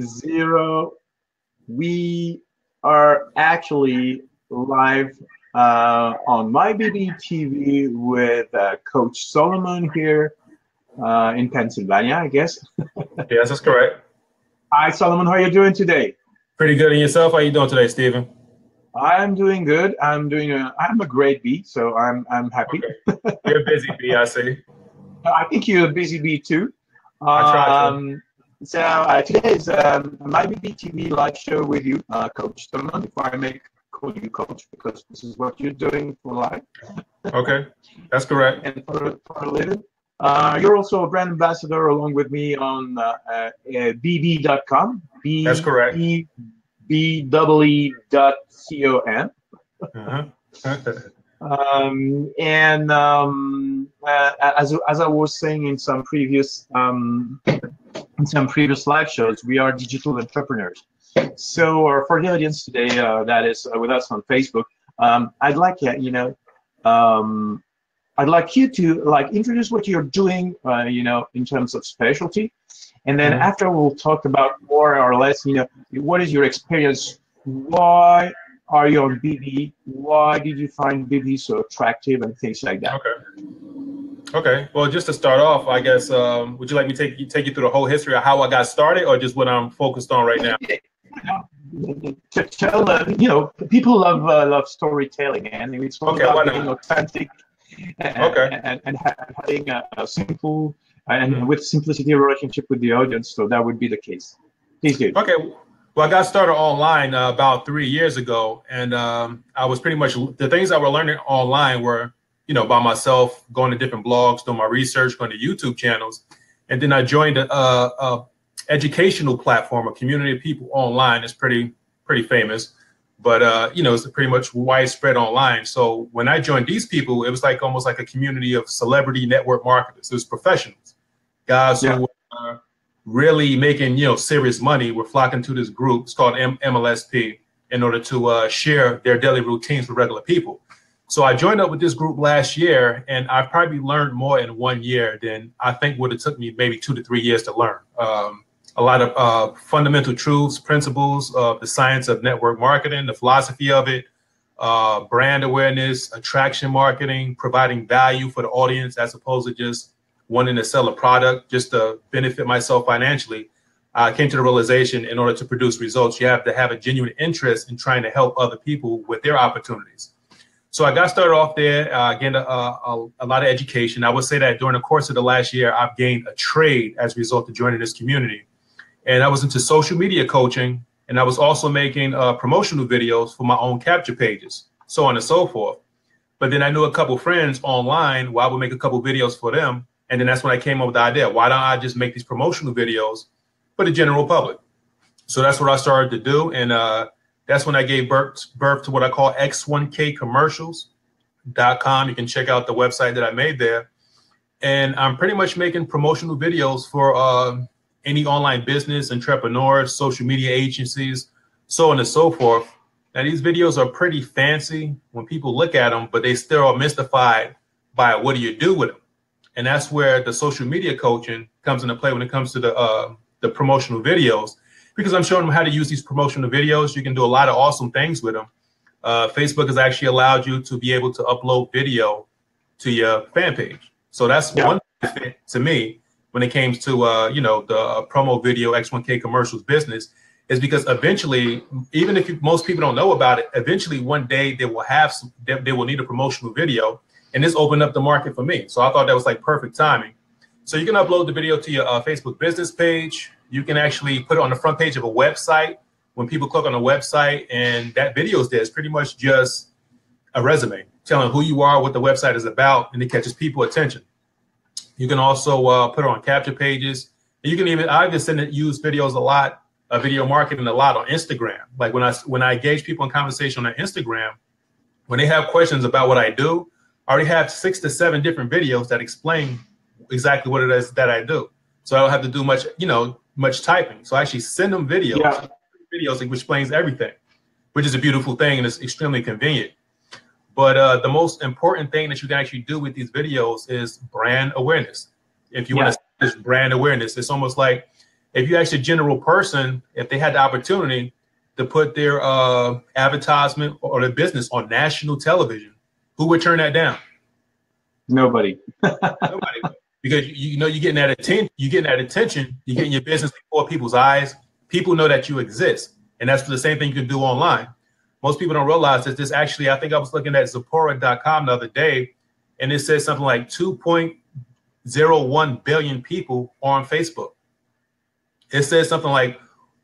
zero. We are actually live uh, on MyBB TV with uh, Coach Solomon here uh, in Pennsylvania, I guess. yes, that's correct. Hi, Solomon. How are you doing today? Pretty good. And yourself? How are you doing today, Stephen? I'm doing good. I'm doing a. I'm a great bee, so I'm I'm happy. Okay. You're a busy bee, I see. I think you're a busy bee too. I try to. So uh, today is um, my BBTV live show with you, uh, Coach Solomon. If I may call you Coach, because this is what you're doing for life. Okay, that's correct. and for, for a living. Uh, you're also a brand ambassador along with me on uh, uh, beBee.com. B- That's correct. B- B-double-E dot C-O-M. Uh-huh. Um, and um, uh, as, as I was saying in some previous um, in some previous live shows, we are digital entrepreneurs. So uh, for the audience today uh, that is uh, with us on Facebook, um, I'd like uh, you know um, I'd like you to like introduce what you're doing, uh, you know, in terms of specialty, and then Mhm. after we'll talk about more or less, you know, what is your experience? Why are you on beBee? Why did you find beBee so attractive and things like that? Okay. Okay. Well, just to start off, I guess, um, would you like me to take you take you through the whole history of how I got started, or just what I'm focused on right now? To tell, uh, you know, people love uh, love storytelling, and it's all Okay, about being authentic and, Okay. and, and having a, a simple and Mhm. with simplicity relationship with the audience. So that would be the case. Please do. Okay. Well, I got started online uh, about three years ago, and um, I was pretty much the things I were learning online were, you know, by myself, going to different blogs, doing my research, going to YouTube channels, and then I joined a, a, a educational platform, a community of people online. It's pretty pretty famous, but uh, you know, it's pretty much widespread online. So when I joined these people, it was like almost like a community of celebrity network marketers. It was professionals, guys Yeah. who were really making you know serious money were flocking to this group. It's called M- MLSP in order to uh, share their daily routines with regular people. So I joined up with this group last year, and I probably learned more in one year than I think would have took me maybe two to three years to learn. Um, a lot of uh, fundamental truths, principles of the science of network marketing, the philosophy of it, uh, brand awareness, attraction marketing, providing value for the audience as opposed to just wanting to sell a product just to benefit myself financially. I came to the realization in order to produce results, you have to have a genuine interest in trying to help other people with their opportunities. So I got started off there, uh, gained a, a, a lot of education. I would say that during the course of the last year, I've gained a trade as a result of joining this community. And I was into social media coaching, and I was also making uh, promotional videos for my own capture pages, so on and so forth. But then I knew a couple friends online where I would make a couple videos for them. And then that's when I came up with the idea why don't I just make these promotional videos for the general public? So that's what I started to do. And uh, that's when I gave birth, birth to what I call X1K commercials.com. You can check out the website that I made there. And I'm pretty much making promotional videos for uh, any online business, entrepreneurs, social media agencies, so on and so forth. Now, these videos are pretty fancy when people look at them, but they still are mystified by what do you do with them? And that's where the social media coaching comes into play when it comes to the uh, the promotional videos, because I'm showing them how to use these promotional videos. You can do a lot of awesome things with them. Uh, Facebook has actually allowed you to be able to upload video to your fan page. So that's Yeah. one benefit to me when it comes to uh, you know the uh, promo video X1K commercials business is because eventually, even if you, most people don't know about it, eventually one day they will have some, they, they will need a promotional video, and this opened up the market for me. So I thought that was like perfect timing. So you can upload the video to your uh, Facebook business page. You can actually put it on the front page of a website. When people click on a website and that video is there, it's pretty much just a resume telling who you are, what the website is about, and it catches people attention. You can also uh, put it on capture pages. And you can even I even send it use videos a lot, uh, video marketing a lot on Instagram. Like when I when I engage people in conversation on Instagram, when they have questions about what I do, I already have six to seven different videos that explain exactly what it is that I do. So I don't have to do much, you know, much typing. So I actually send them videos, Yeah. videos which explains everything, which is a beautiful thing and it's extremely convenient. But uh, the most important thing that you can actually do with these videos is brand awareness. If you want to establish brand awareness, it's almost like if you ask a general person if they had the opportunity to put their uh, advertisement or their business on national television, who would turn that down? Nobody. Nobody. Because you, you know you're getting that attention, you're getting that attention, you're getting your business before people's eyes. People know that you exist, and that's the same thing you can do online. Most people don't realize that this actually. I think I was looking at Zephoria.com the other day, and it says something like 2.01 billion people are on Facebook. It says something like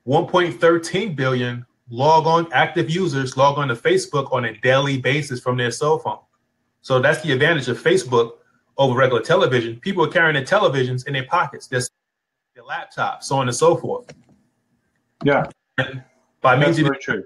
1.13 billion log on active users log on to Facebook on a daily basis from their cell phone. So that's the advantage of Facebook over regular television. People are carrying their televisions in their pockets, their, their laptops, so on and so forth. Yeah. And by That's means of very true.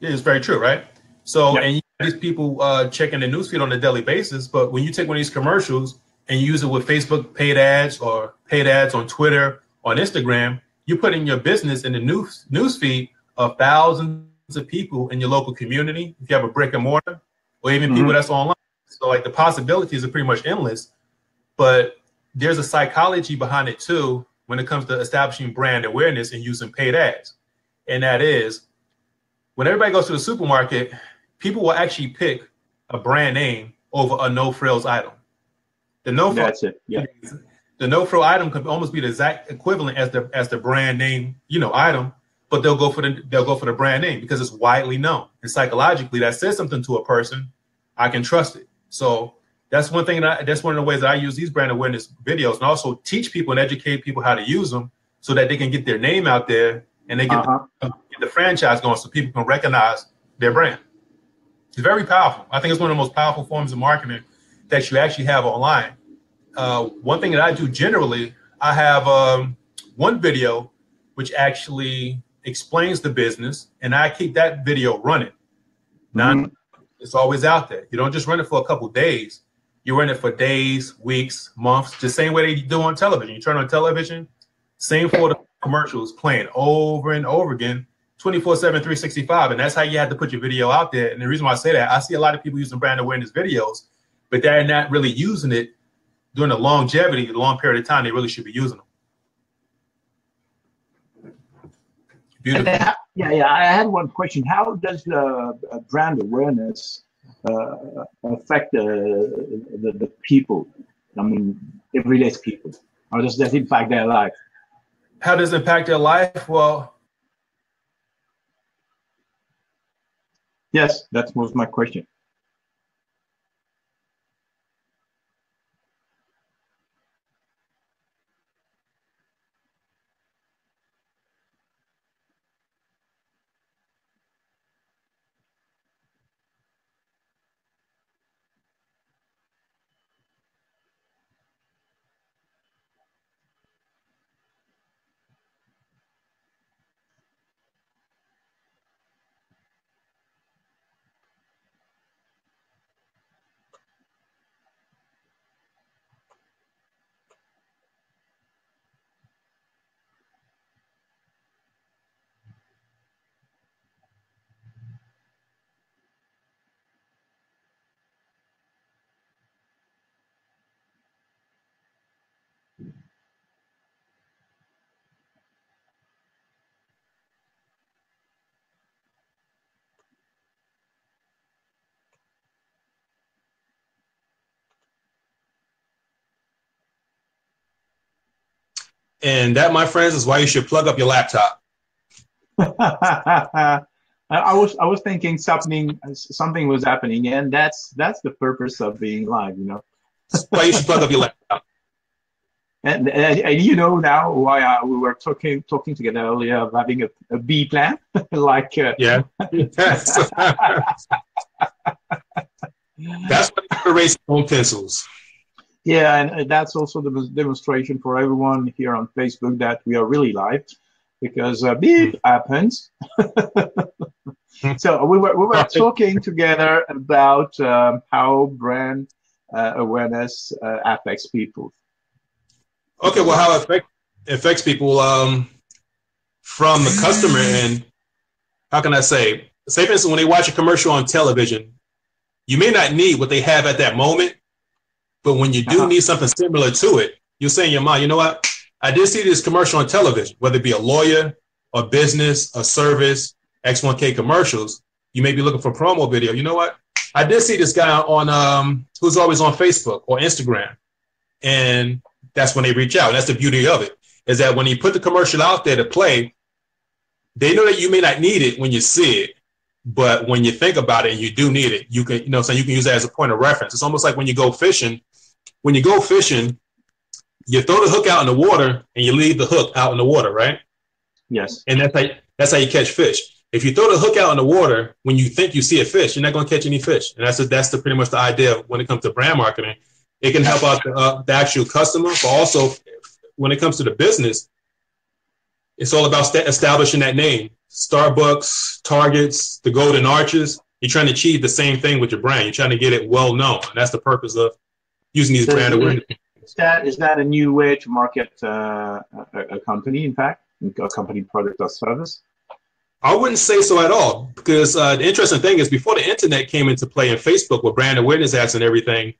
it's very true, right? So, Yeah. and you these people uh, checking the newsfeed on a daily basis, but when you take one of these commercials and you use it with Facebook paid ads or paid ads on Twitter, on Instagram, you're putting your business in the news newsfeed of thousands of people in your local community. If you have a brick and mortar, or even people Mhm. that's online, so like the possibilities are pretty much endless. But there's a psychology behind it too when it comes to establishing brand awareness and using paid ads, and that is when everybody goes to the supermarket, people will actually pick a brand name over a no frills item. The no frills Yeah. the no frill item could almost be the exact equivalent as the as the brand name, you know, item, but they'll go for the they'll go for the brand name because it's widely known. And psychologically that says something to a person, I can trust it. So that's one thing that I, that's one of the ways that I use these brand awareness videos and also teach people and educate people how to use them so that they can get their name out there and they get, Uh-huh. the, get the franchise going so people can recognize their brand. It's very powerful. I think it's one of the most powerful forms of marketing that you actually have online uh, one thing that I do generally, I have um, one video which actually explains the business, and I keep that video running. Mhm. It's always out there. You don't just run it for a couple days. You run it for days, weeks, months, the same way they do on television. You turn on television, same for the commercials playing over and over again, 24 7, 365. And that's how you have to put your video out there. And the reason why I say that, I see a lot of people using brand awareness videos, but they're not really using it during the longevity, the long period of time they really should be using them. Beautiful. Yeah, yeah. I had one question. How does uh, brand awareness uh, affect the, the the people? I mean, everyday people. How does that impact their life? How does it impact their life? Well, Yes, that was my question. And that, my friends, is why you should plug up your laptop. I was I was thinking something something was happening, and that's that's the purpose of being live, you know. That's why you should plug up your laptop. And, and, and you know now why uh, we were talking talking together earlier of having a, a B plan, like uh, Yeah. That's why you erase your own pencils. Yeah, and that's also the demonstration for everyone here on Facebook that we are really live because uh, beep happens. so we were we were talking together about um, how brand uh, awareness uh, affects people. Okay, well, how it affect, affects people um, from the customer and how can I say? Say, for instance, when they watch a commercial on television, you may not need what they have at that moment, but when you do Uh-huh. need something similar to it, you'll say in your mind, you know what? I did see this commercial on television, whether it be a lawyer, a business, a service, X1K commercials. You may be looking for a promo video. You know what? I did see this guy on um, who's always on Facebook or Instagram, and that's when they reach out. That's the beauty of it is that when you put the commercial out there to play, they know that you may not need it when you see it, but when you think about it and you do need it, you can, you know, so you can use that as a point of reference. It's almost like when you go fishing. When you go fishing, you throw the hook out in the water and you leave the hook out in the water, right? Yes. And that's how that's how you catch fish. If you throw the hook out in the water when you think you see a fish, you're not going to catch any fish. And that's a, that's the pretty much the idea when it comes to brand marketing. It can help out the, uh, the actual customer, but also when it comes to the business, it's all about st- establishing that name. Starbucks, Targets, the Golden Arches. You're trying to achieve the same thing with your brand. You're trying to get it well known. And that's the purpose of using these so brand awareness. Is that is that a new way to market uh, a, a company? In fact, a company product or service? I wouldn't say so at all, because uh, the interesting thing is before the internet came into play and Facebook with brand awareness ads and everything,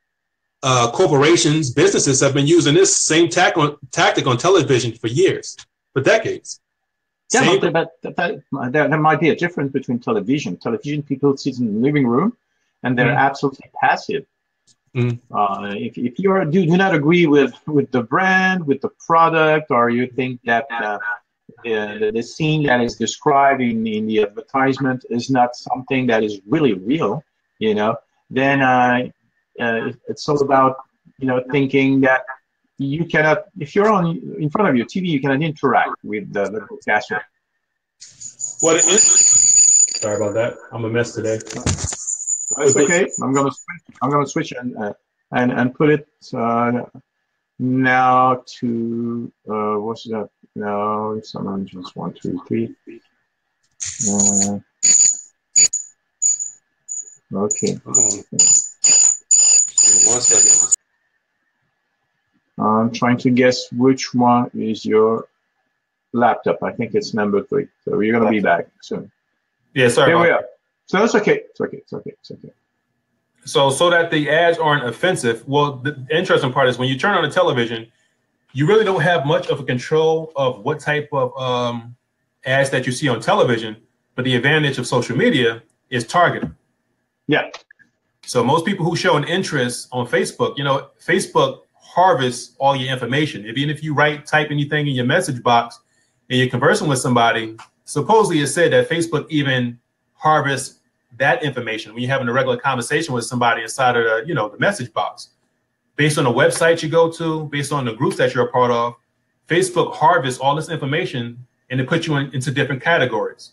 uh, corporations, businesses have been using this same tac- on, tactic on television for years, for decades. Yeah, but, but, there, there, might be a difference between television. Television people sit in the living room and they're mm. absolutely passive. Mm. Uh, if, if you do, do not agree with, with the brand, with the product, or you think that uh, the, the scene that is described in, in the advertisement is not something that is really real, you know, then uh, uh, it's all about, you know, thinking that you cannot, if you're on in front of your TV, you cannot interact with the, the broadcaster. What is? Sorry about that. I'm a mess today. It's okay. I'm gonna switch. I'm gonna switch and uh, and and put it uh, now to uh, what's that? No, it's on just one, two, three. Uh, okay. One second. I'm trying to guess which one is your laptop. I think it's number three. So you're gonna be back soon. Yeah, sorry. Here we are. So it's okay. It's okay. It's okay. It's okay. So, so that the ads aren't offensive. Well, the interesting part is when you turn on the television, you really don't have much of a control of what type of um, ads that you see on television. But the advantage of social media is targeting. Yeah. So most people who show an interest on Facebook, you know, Facebook harvests all your information. Even if you write, type anything in your message box, and you're conversing with somebody, supposedly it said that Facebook even harvests that information when you're having a regular conversation with somebody inside of the, you know, the message box. Based on the website you go to, based on the groups that you're a part of, Facebook harvests all this information and it puts you in, into different categories.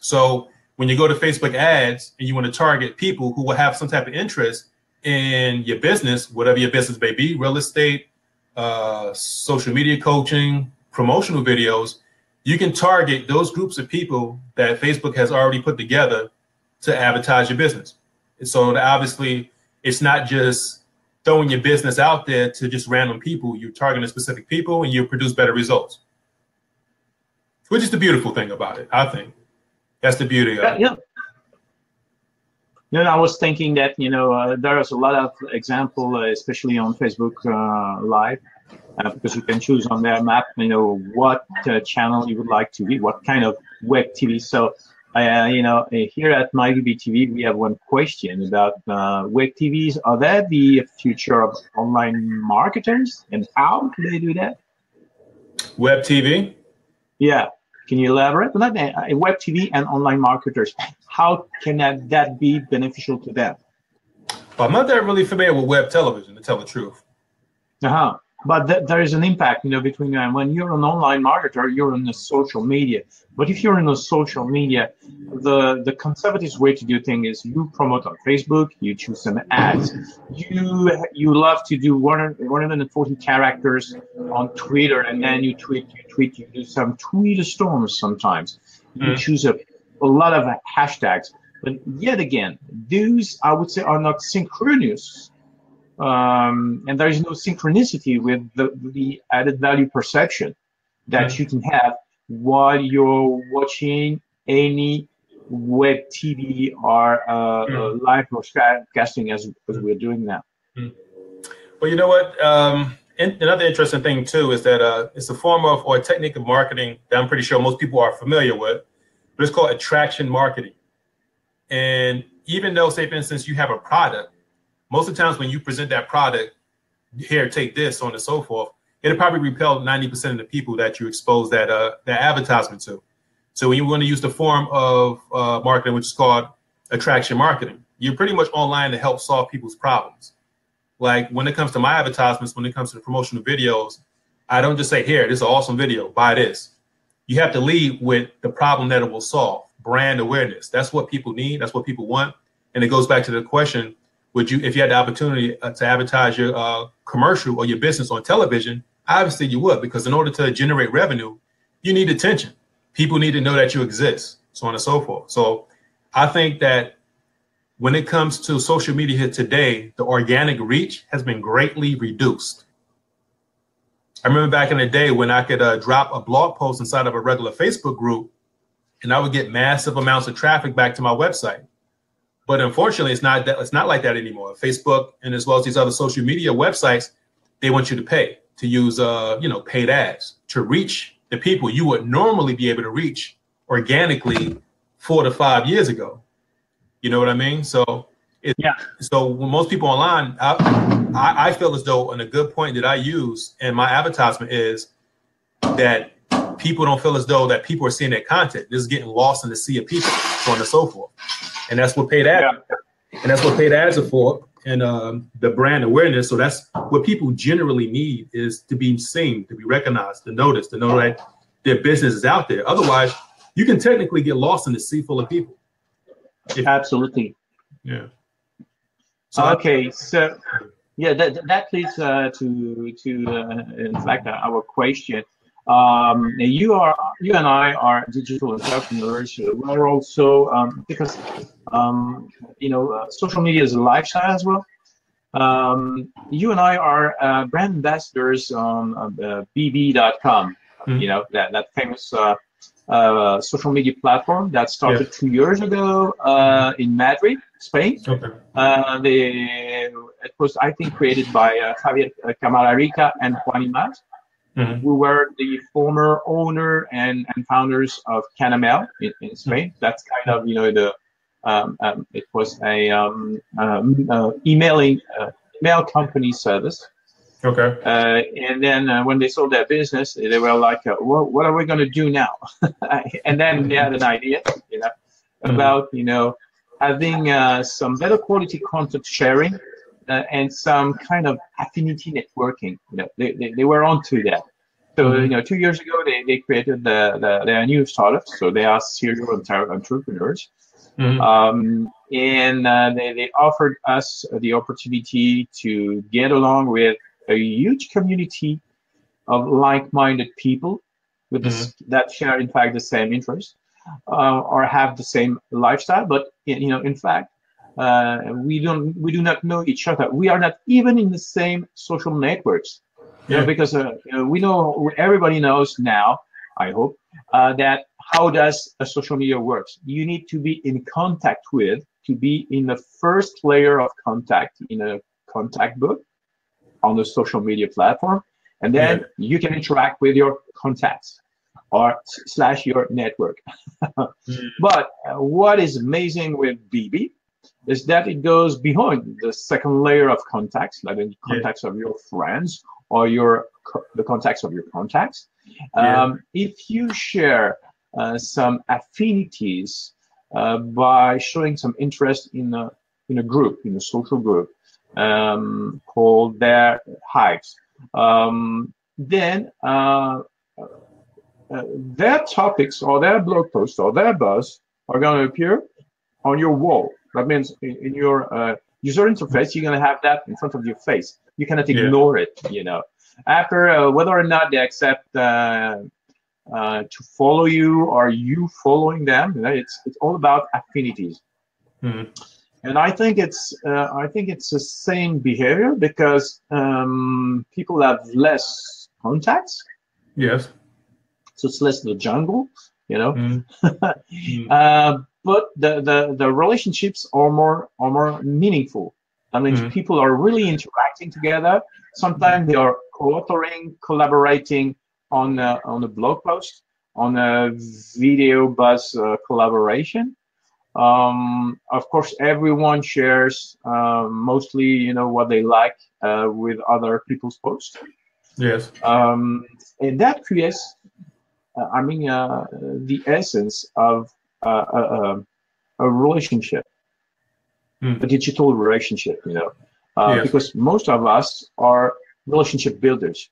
So when you go to Facebook ads and you want to target people who will have some type of interest in your business, whatever your business may be, real estate, uh, social media coaching, promotional videos, you can target those groups of people that Facebook has already put together to advertise your business. And so obviously, it's not just throwing your business out there to just random people. You're targeting specific people, and you produce better results. Which is the beautiful thing about it, I think. That's the beauty of it. Yeah. Yeah, I was thinking that you know uh, there is a lot of example, uh, especially on Facebook uh, Live, uh, because you can choose on their map, you know, what uh, channel you would like to be, what kind of web TV. So uh, you know, uh, here at MyBB TV, we have one question about uh, web TVs. Are they the future of online marketers, and how do they do that? Web TV. Yeah, can you elaborate on that? Uh, web TV and online marketers. How can that, that be beneficial to them? Well, I'm not that really familiar with web television, to tell the truth. Uh huh but th- there is an impact, you know, between them. When you're an online marketer, you're in the social media. But if you're in the social media, the the conservative way to do things is you promote on Facebook, you choose some ads, you you love to do 140 characters on Twitter, and then you tweet, you tweet, you do some tweet storms sometimes. You mm. choose a, a lot of hashtags. But yet again, those I would say are not synchronous um, and there is no synchronicity with the, the added value perception that you can have while you're watching any web TV or uh, mm. live broadcasting as, as we're doing now. Mm. Well, you know what? Um, in, another interesting thing too is that uh, it's a form of or a technique of marketing that I'm pretty sure most people are familiar with, but it's called attraction marketing. And even though, say for instance, you have a product, most of the times when you present that product, here, take this, so on and so forth, it'll probably repel 90% of the people that you expose that uh, that advertisement to. So when you want to use the form of uh, marketing, which is called attraction marketing, you're pretty much online to help solve people's problems. Like when it comes to my advertisements, when it comes to the promotional videos, I don't just say, here, this is an awesome video, buy this. You have to lead with the problem that it will solve, brand awareness. That's what people need. That's what people want. And it goes back to the question, would you, if you had the opportunity uh, to advertise your uh, commercial or your business on television, obviously you would, because in order to generate revenue, you need attention. People need to know that you exist, so on and so forth. So I think that when it comes to social media today, the organic reach has been greatly reduced. I remember back in the day when I could uh, drop a blog post inside of a regular Facebook group and I would get massive amounts of traffic back to my website. But unfortunately, it's not that it's not like that anymore. Facebook and as well as these other social media websites, they want you to pay to use uh, you know, paid ads to reach the people you would normally be able to reach organically four to five years ago. You know what I mean? So it, yeah. So when most people online, I, I, I feel as though, and a good point that I use in my advertisement is that people don't feel as though that people are seeing that content. This is getting lost in the sea of people, so on and so forth. And that's what paid ads, yeah. and that's what paid ads are for, and um, the brand awareness. So that's what people generally need is to be seen, to be recognized, to notice, to know that their business is out there. Otherwise, you can technically get lost in the sea full of people. If, Absolutely. Yeah. So okay, so yeah, that that leads uh, to to uh, in fact uh, our question. Um, you are you and I are digital entrepreneurs. We're also um, because um, you know uh, social media is a lifestyle as well. Um, you and I are uh, brand ambassadors on uh, beBee.com. Mm-hmm. You know that that famous uh, uh, social media platform that started yeah. two years ago uh, in Madrid, Spain. Okay. Uh, they, it was, I think, created by uh, Javier Cámara Rica and Juan Imaz, mm-hmm. who were the former owner and, and founders of Canamel in, in Spain. Mm-hmm. That's kind of, you know, the um, um, it was a um, um uh, emailing uh, email company service Okay. Uh, and then uh, when they sold their business, they were like, uh, well, "What are we going to do now?" and then they had an idea, you know, mm-hmm. about you know having uh, some better quality content sharing and some kind of affinity networking. You know, they, they, they were onto that. So mm-hmm. you know, two years ago, they, they created the, the their new startup. So they are serial entrepreneurs. Mm-hmm. Um, and uh, they, they offered us the opportunity to get along with a huge community of like-minded people with mm-hmm. this, that share, in fact, the same interests uh, or have the same lifestyle. But you know, in fact, uh, we don't we do not know each other. We are not even in the same social networks. Yeah. You know, because uh, we know everybody knows now. I hope uh, that how does a social media works. You need to be in contact with to be in the first layer of contact in a contact book on the social media platform, and then yeah. you can interact with your contacts or slash your network. mm. But uh, what is amazing with beBee is that it goes beyond the second layer of contacts, like the contacts yeah. of your friends or your the contacts of your contacts. Yeah. Um, if you share uh, some affinities uh, by showing some interest in a in a group, in a social group, um, called their hives. Um, then uh, uh, their topics or their blog posts or their buzz are going to appear on your wall. That means in, in your uh, user interface, you're going to have that in front of your face. You cannot ignore yeah. it, you know. After uh, whether or not they accept uh, uh, to follow you or you following them, you know, it's it's all about affinities. Mm-hmm and I think it's uh, I think it's the same behavior because um, people have less contacts. Yes. So it's less the jungle, you know. Mm. mm. Uh, but the, the the relationships are more are more meaningful. I mean, mm. people are really interacting together. Sometimes they are co-authoring, collaborating on a, on a blog post, on a video buzz uh, collaboration. Um, of course, everyone shares uh, mostly, you know, what they like uh, with other people's posts. Yes. Um, and that creates, uh, I mean, uh, the essence of uh, a, a, relationship, mm. a digital relationship, you know, yes. because most of us are relationship builders.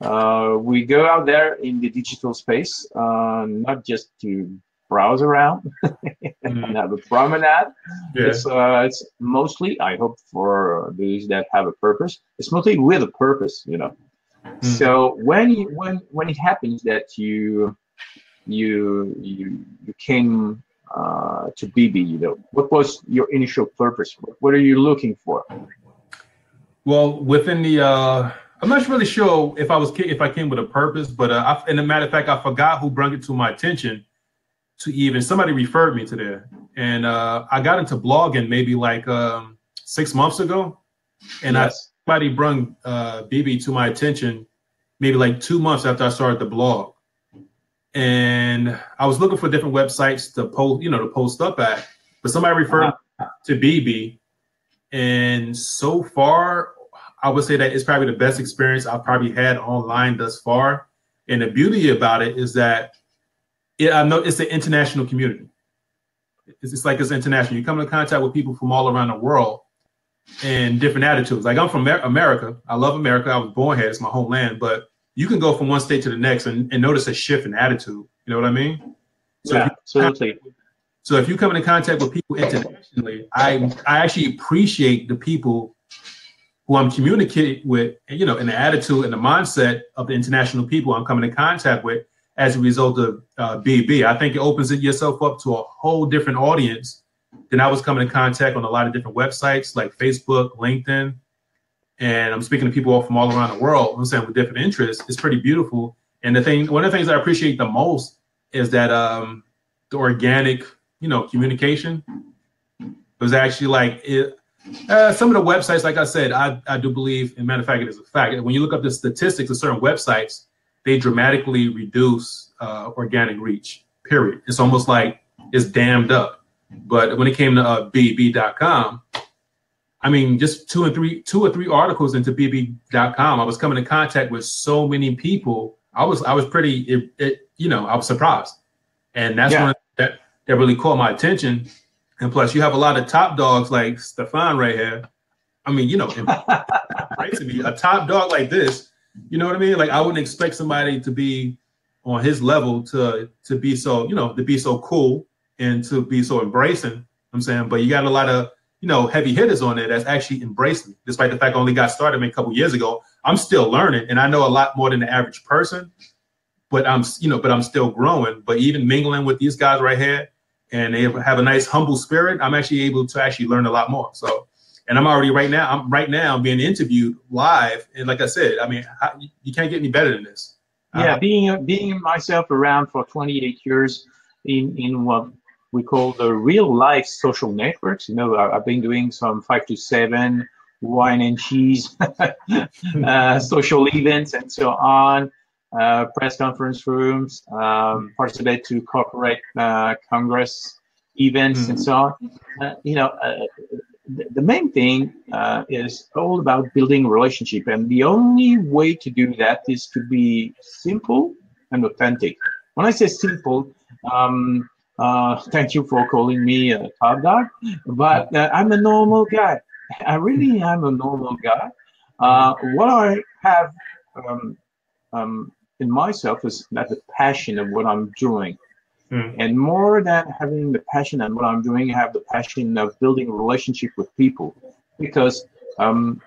Uh, we go out there in the digital space, uh, not just to browse around and mm. have a promenade. Yeah. It's, uh, it's mostly, I hope, for those that have a purpose. It's mostly with a purpose, you know. Mm. So when you, when when it happens that you you you you came uh, to beBee, you know, what was your initial purpose? What are you looking for? Well, within the uh, I'm not really sure if I was if I came with a purpose, but uh, I, in a matter of fact, I forgot who brought it to my attention. To even somebody referred me to there, and uh, I got into blogging maybe like um, six months ago, and yes. I somebody brought uh, beBee to my attention maybe like two months after I started the blog, and I was looking for different websites to post, you know, to post up at, but somebody referred uh-huh. to beBee, and so far I would say that it's probably the best experience I've probably had online thus far. And the beauty about it is that it, I know it's an international community. It's, it's like it's international. You come into contact with people from all around the world and different attitudes. Like I'm from America. I love America. I was born here. It's my homeland. But you can go from one state to the next and, and notice a shift in attitude. You know what I mean? So yeah, absolutely. So if you come into contact with people internationally, I I actually appreciate the people who I'm communicating with, you know, in the attitude and the mindset of the international people I'm coming in contact with as a result of uh, beBee. I think it opens it yourself up to a whole different audience than I was coming in contact on a lot of different websites like Facebook, LinkedIn. And I'm speaking to people from all around the world, I'm saying with different interests. It's pretty beautiful. And the thing, one of the things I appreciate the most is that um, the organic, you know, communication was actually like it, uh, some of the websites, like I said, I, I do believe, and matter of fact, it is a fact. When you look up the statistics of certain websites, they dramatically reduce uh, organic reach. Period. It's almost like it's dammed up. But when it came to uh, beBee.com, I mean, just two and three, two or three articles into beBee.com, I was coming in contact with so many people. I was, I was pretty, it, it, you know, I was surprised, and that's yeah. one that that really caught my attention and plus, you have a lot of top dogs like Stefan right here. I mean, you know, to me, a top dog like this, you know what I mean? Like I wouldn't expect somebody to be on his level to to be so, you know, to be so cool and to be so embracing. I'm saying, but you got a lot of you know heavy hitters on there that's actually embraced me, despite the fact I only got started maybe a couple years ago. I'm still learning, and I know a lot more than the average person. But I'm, you know, but I'm still growing. But even mingling with these guys right here, and they have a nice humble spirit, I'm actually able to actually learn a lot more. So, and I'm already right now, I'm right now being interviewed live. And like I said, I mean, how, you can't get any better than this. Yeah, uh, being being myself around for 28 years in in what we call the real life social networks. You know, I've been doing some five to seven wine and cheese uh, social events and so on uh, press conference rooms, um, participate to corporate uh, congress events mm-hmm. and so on. Uh, you know, uh, the, the, main thing uh, is all about building relationship, and the only way to do that is to be simple and authentic. When I say simple, um, uh, thank you for calling me a top dog, but I'm a normal guy. I really am a normal guy. what I have um, um, in myself is that the passion of what I'm doing. Mm. And more than having the passion and what I'm doing, I have the passion of building a relationship with people. Because um,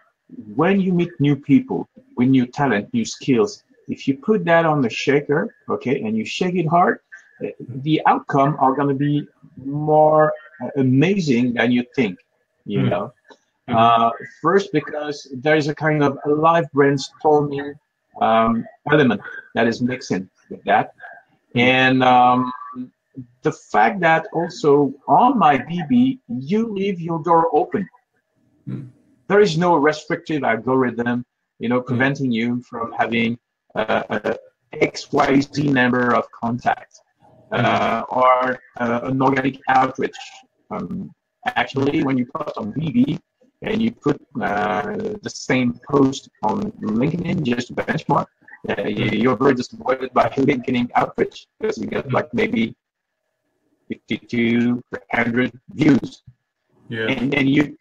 when you meet new people, with new talent, new skills, if you put that on the shaker, okay, and you shake it hard, the outcome are going to be more amazing than you think, you mm. know. Mm. Uh, first, because there is a kind of a live brainstorming um, element that is mixing with that. And um, the fact that also on my beBee, you leave your door open. Hmm. There is no restrictive algorithm you know, preventing you from having uh, a XYZ number of contacts or uh, an organic outreach. Um, actually, when you post on beBee and you put uh, the same post on LinkedIn just to benchmark, uh, you're very disappointed by LinkedIn outreach because you get like maybe 52 100 views. Yeah. And then you,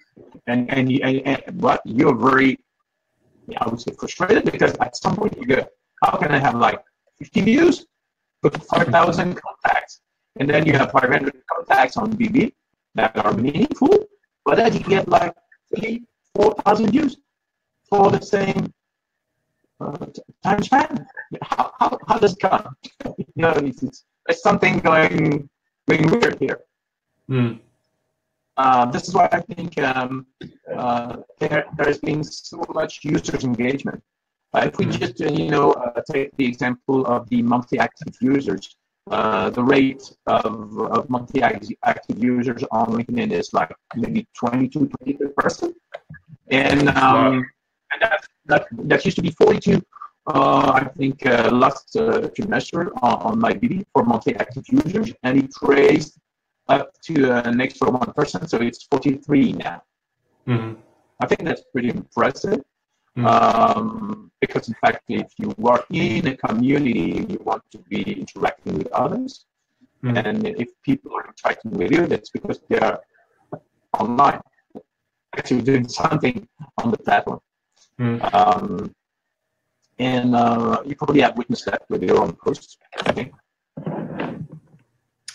and, and, you, and, and but you're very, I would say frustrated because at some point you go, how can I have like 50 views, but 5,000 contacts? And then you have 500 contacts on beBee that are meaningful, but then you get like three, 4,000 views for the same uh, time span. How, how, how does it come? you know, it's, it's, there's something going, going weird here. Mm. Uh, this is why I think um, uh, there, there's been so much users engagement. Uh, if we just, uh, you know, uh, take the example of the monthly active users, uh, the rate of, of monthly active users on LinkedIn is like maybe 22, 23 percent, and um, and that, that that used to be 42. I think last trimester on, on my beBee for monthly active users, and it raised up to uh, an extra one percent, so it's 43 now. Mm-hmm. I think that's pretty impressive. Mm-hmm. Um, because in fact, if you work in a community, you want to be interacting with others, mm-hmm. and if people are interacting with you, that's because they are online, actually doing something on the platform. Mm-hmm. Um, and uh, you probably have witnessed that with your own posts. Think.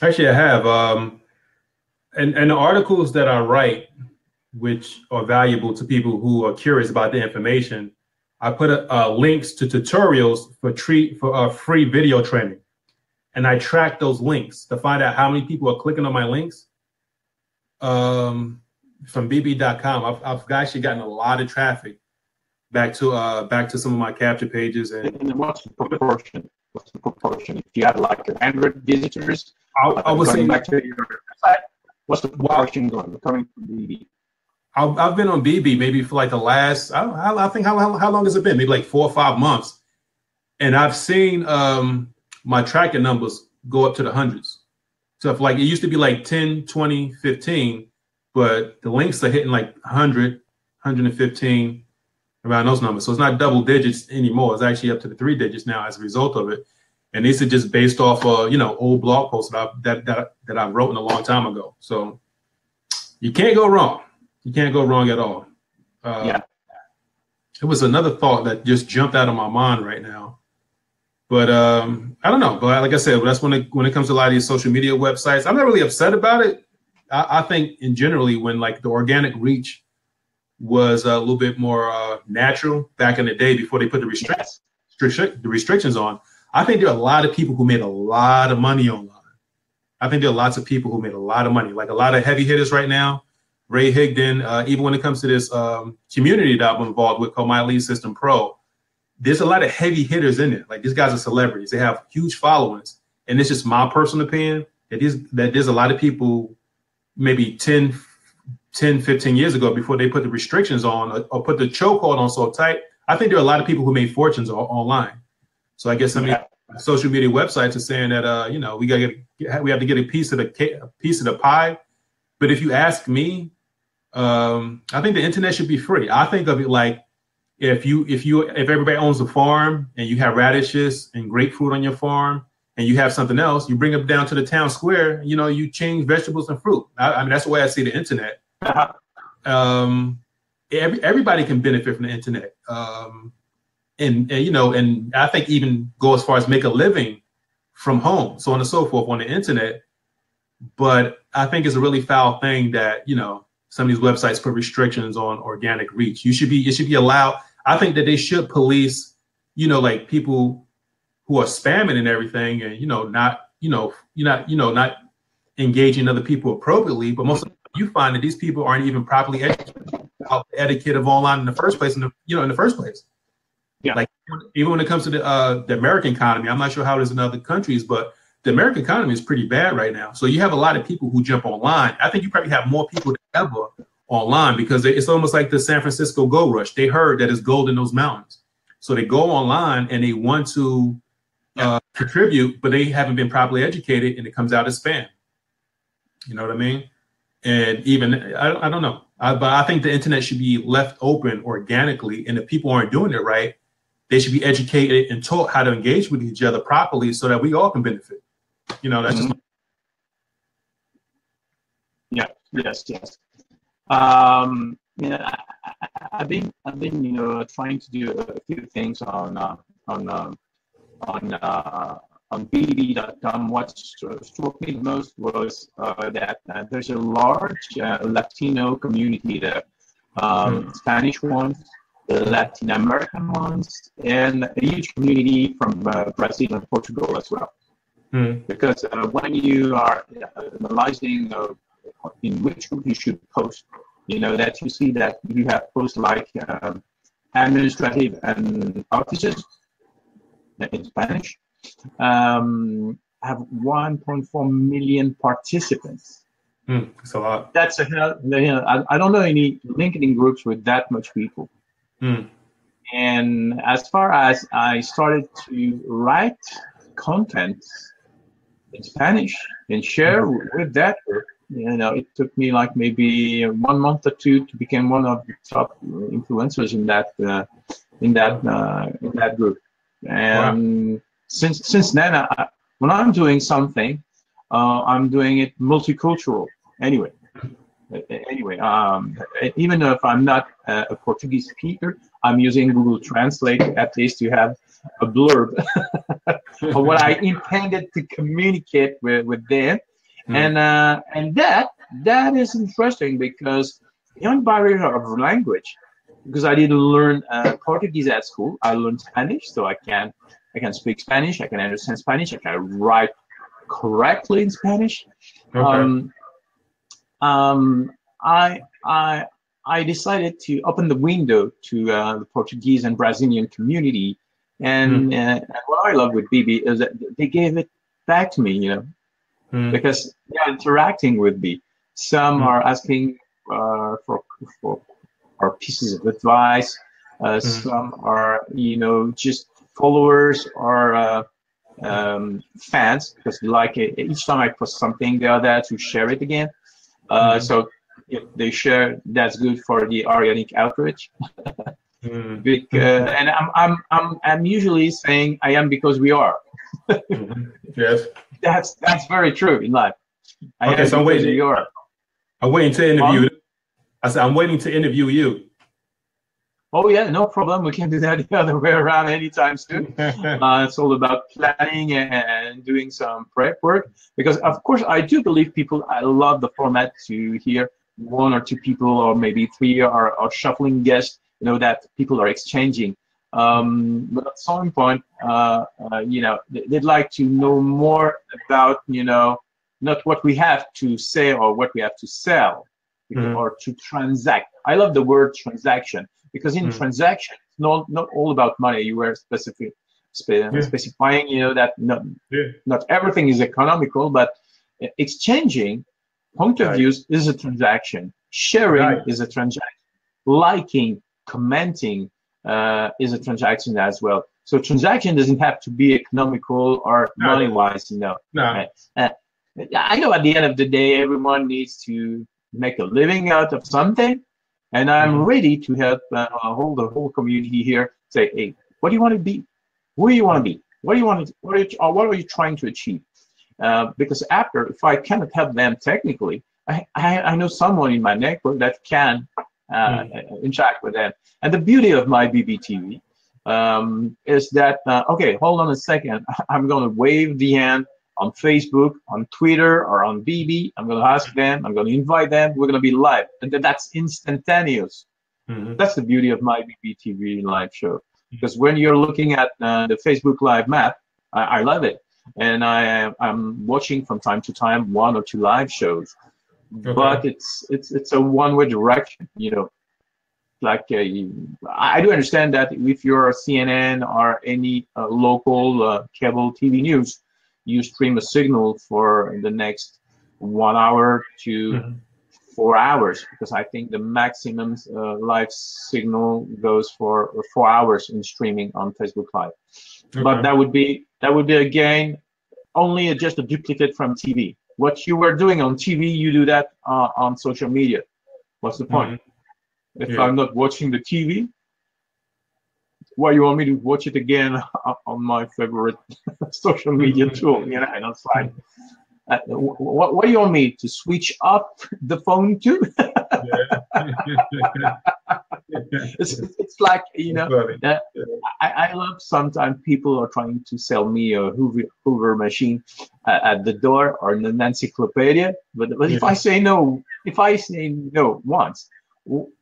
Actually, I have. Um, and, and the articles that I write, which are valuable to people who are curious about the information, I put a, uh, links to tutorials for, treat, for uh, free video training. And I track those links to find out how many people are clicking on my links. Um, from beBee.com, I've, I've actually gotten a lot of traffic back to uh, back to some of my capture pages. And, and what's the proportion? What's the proportion? If you had like 100 visitors, I, I was saying back to your website, what's the proportion going coming from beBee? I've, been on beBee maybe for like the last, I, I, think how, how, how long has it been? Maybe like four or five months. And I've seen um, my tracking numbers go up to the hundreds. So if like it used to be like 10, 20, 15, but the links are hitting like 100, 115 around those numbers. So it's not double digits anymore. It's actually up to the three digits now as a result of it. And these are just based off of, you know, old blog posts that I, that, that, that I wrote in a long time ago. So you can't go wrong. You can't go wrong at all. Uh, yeah. It was another thought that just jumped out of my mind right now. But um, I don't know. But like I said, that's when it when it comes to a lot of these social media websites. I'm not really upset about it. I, I think in generally when like the organic reach was a little bit more uh, natural back in the day before they put the restrictions the restrictions on. I think there are a lot of people who made a lot of money online. I think there are lots of people who made a lot of money, like a lot of heavy hitters right now. Ray Higdon, uh, even when it comes to this um, community that I'm involved with called My Lead System Pro, there's a lot of heavy hitters in it. Like these guys are celebrities. They have huge followings. And it's just my personal opinion that, is, that there's a lot of people maybe 10, 10, 15 years ago before they put the restrictions on or, or put the chokehold on so tight. I think there are a lot of people who made fortunes online. So I guess some yeah. social media websites are saying that uh, you know we got to get we have to get a piece of the a piece of the pie. But if you ask me, um, I think the internet should be free. I think of it like if you if you if everybody owns a farm and you have radishes and grapefruit on your farm and you have something else, you bring them down to the town square. You know, you change vegetables and fruit. I, I mean, that's the way I see the internet. Um, every, everybody can benefit from the internet. Um, and, and, you know, and I think even go as far as make a living from home, so on and so forth on the internet. But I think it's a really foul thing that you know some of these websites put restrictions on organic reach. You should be it should be allowed. I think that they should police, you know, like people who are spamming and everything, and you know, not you know, you're not you know not engaging other people appropriately. But most of you find that these people aren't even properly educated about the etiquette of online in the first place. In the you know in the first place, yeah. Like even when it comes to the uh, the American economy, I'm not sure how it is in other countries, but the American economy is pretty bad right now. So you have a lot of people who jump online. I think you probably have more people than ever online because it's almost like the San Francisco gold rush. They heard that there's gold in those mountains, so they go online and they want to uh, contribute, but they haven't been properly educated, and it comes out as spam. You know what I mean? And even I, I don't know, I, but I think the internet should be left open organically, and if people aren't doing it right, they should be educated and taught how to engage with each other properly, so that we all can benefit. You know, that's mm-hmm. just. Yeah. Yes. Yes. Um, yeah, I, have been I've been you know trying to do a few things on uh, on uh, on uh, on beBee.com. What struck me the most was uh, that uh, there's a large uh, Latino community there, um, mm. Spanish ones, Latin American ones, and a huge community from Brazil and Portugal as well. Mm. Because when you are analyzing in which group you should post. You know that you see that you have posts like um, administrative and officers in Spanish um, have 1.4 million participants. Mm, that's a lot. That's a you know, I, I don't know any LinkedIn groups with that much people. Mm. And as far as I started to write content in Spanish and share with that you know, it took me like maybe one month or two to become one of the top influencers in that uh, in that uh, in that group. And wow. since since then, I, when I'm doing something, uh, I'm doing it multicultural. Anyway, anyway, um, even if I'm not a Portuguese speaker, I'm using Google Translate at least to have a blurb of what I intended to communicate with, with them Mm. And uh, and that that is interesting because young barrier of language, because I didn't learn uh, Portuguese at school. I learned Spanish, so I can I can speak Spanish. I can understand Spanish. I can write correctly in Spanish. Okay. Um, um, I I I decided to open the window to uh, the Portuguese and Brazilian community, and, mm. uh, what I love with beBee is that they gave it back to me. You know, mm. because they're interacting with me. Some mm. are asking uh, for, for, for pieces of advice. Uh, mm. Some are, you know, just followers or uh, um, fans because like it, each time I post something, they are there to share it again. Uh, mm. So if they share, that's good for the organic outreach. mm. because, and I'm, I'm, I'm, I'm usually saying I am because we are. mm-hmm. Yes that's that's very true in life. I okay, so I'm waiting. Europe. I'm waiting to interview. Um, I said I'm waiting to interview you. Oh yeah, no problem. We can do that the other way around anytime soon. uh, it's all about planning and doing some prep work because, of course, I do believe people. I love the format to hear one or two people or maybe three or, or shuffling guests. You know that people are exchanging um, but at some point, uh, uh, you know, they'd like to know more about, you know, not what we have to say or what we have to sell mm-hmm. or to transact. I love the word transaction because in mm-hmm. transaction, it's not, not all about money. You were specific, spe- yeah. specifying, you know, that not, yeah. not everything is economical, but exchanging point of right. views is a transaction. Sharing right. is a transaction. Liking, commenting, uh, is a transaction as well. So transaction doesn't have to be economical or no. money wise, you know. No. Uh, I know at the end of the day, everyone needs to make a living out of something, and I'm mm-hmm. ready to help uh, whole the whole community here. Say, hey, what do you want to be? Who do you want to be? What do you want to? What are you, what are you trying to achieve? Uh, because after, if I cannot help them technically, I, I, I know someone in my network that can uh, mm. interact with them. And the beauty of MyBB TV um, is that, uh, okay, hold on a second. I'm going to wave the hand on Facebook, on Twitter, or on beBee. I'm going to ask them. I'm going to invite them. We're going to be live. And that's instantaneous. Mm-hmm. That's the beauty of MyBB TV live show. Because when you're looking at uh, the Facebook Live map, I, I love it. And I, I'm watching from time to time one or two live shows. Okay. But it's it's it's a one-way direction, you know like uh, I do understand that if you're a CNN or any uh, local uh, cable TV news, you stream a signal for in the next one hour to mm-hmm. four hours because I think the maximum uh, live signal goes for four hours in streaming on Facebook Live. Okay. But that would be that would be again only just a duplicate from TV. What you were doing on TV, you do that uh, on social media. What's the point? Mm-hmm. If yeah. I'm not watching the TV, why you want me to watch it again on my favorite social media mm-hmm. tool? You know, and it's like uh, what, what do you want me to switch up the phone to? it's, it's like you know uh, I, I love sometimes people are trying to sell me a hoover, hoover machine uh, at the door or an encyclopedia but, but if i say no if i say no once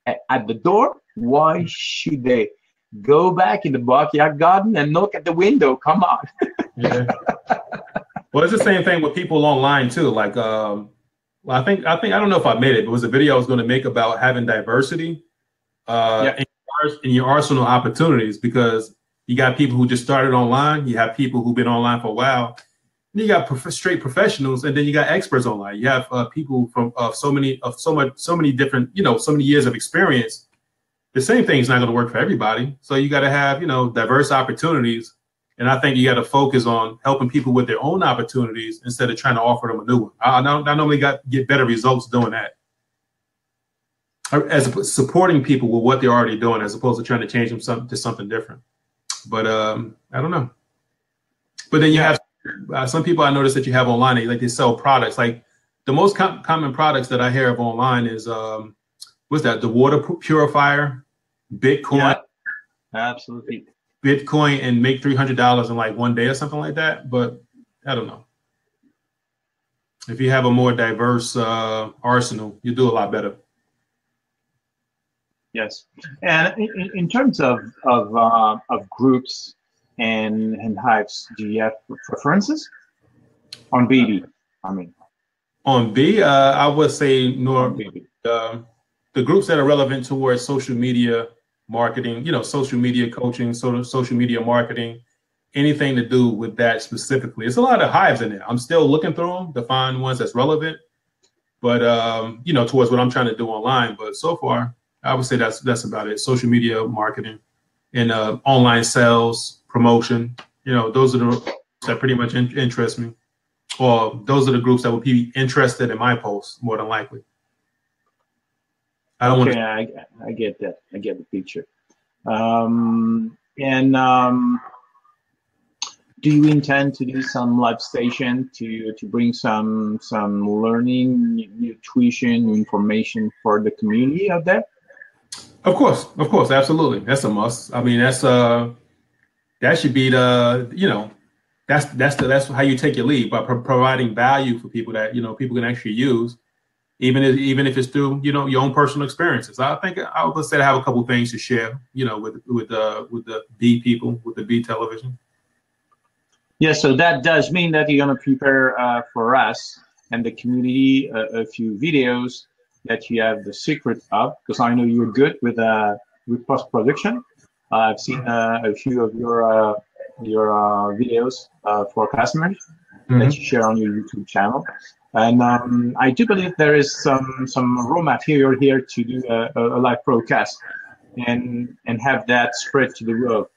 at the door why should they go back in the backyard garden and look at the window come on yeah well, it's the same thing with people online too. Like, um, well, I think I think I don't know if I made it, but it was a video I was going to make about having diversity uh, yeah. in, your, in your arsenal opportunities because you got people who just started online, you have people who've been online for a while, and you got prof- straight professionals, and then you got experts online. You have uh, people from uh, so many of so much so many different you know so many years of experience. The same thing is not going to work for everybody, so you got to have you know diverse opportunities and I think you got to focus on helping people with their own opportunities instead of trying to offer them a new one. I, I normally got get better results doing that. As supporting people with what they're already doing, as opposed to trying to change them some, to something different. But um, I don't know. But then you have uh, some people I noticed that you have online, they, like they sell products. Like the most com- common products that I hear of online is um, what's that? The water purifier, Bitcoin. Yeah, absolutely. Bitcoin and make three hundred dollars in like one day or something like that. But I don't know. If you have a more diverse uh, arsenal, you do a lot better. Yes, and in, in terms of of uh, of groups and and hives, do you have preferences on BD? I mean, on B, uh, I would say uh, the groups that are relevant towards social media marketing, you know, social media coaching, sort of social media marketing, anything to do with that specifically. It's a lot of hives in there. I'm still looking through them to find ones that's relevant, but um, you know, towards what I'm trying to do online. But so far, I would say that's that's about it. Social media marketing and uh, online sales, promotion. You know, those are the that pretty much in- interest me. Or those are the groups that would be interested in my posts more than likely. I don't okay, want. To... I, I get that. I get the picture. Um, and um, do you intend to do some live station to to bring some some learning, nutrition, information for the community out there? Of course, of course, absolutely. That's a must. I mean, that's uh, that should be the you know, that's that's the that's how you take your lead by pro- providing value for people that you know people can actually use even if, even if it's through you know your own personal experiences. I think I would say I have a couple things to share, you know, with with uh, with the B people, with the B television. Yeah, so that does mean that you're going to prepare uh, for us and the community a, a, few videos that you have the secret of, because I know you're good with uh, with post production. Uh, I've seen uh, a few of your uh, your uh, videos uh, for customers mm-hmm. that you share on your YouTube channel. And um, I do believe there is some some raw material here to do a, a live broadcast and and have that spread to the world.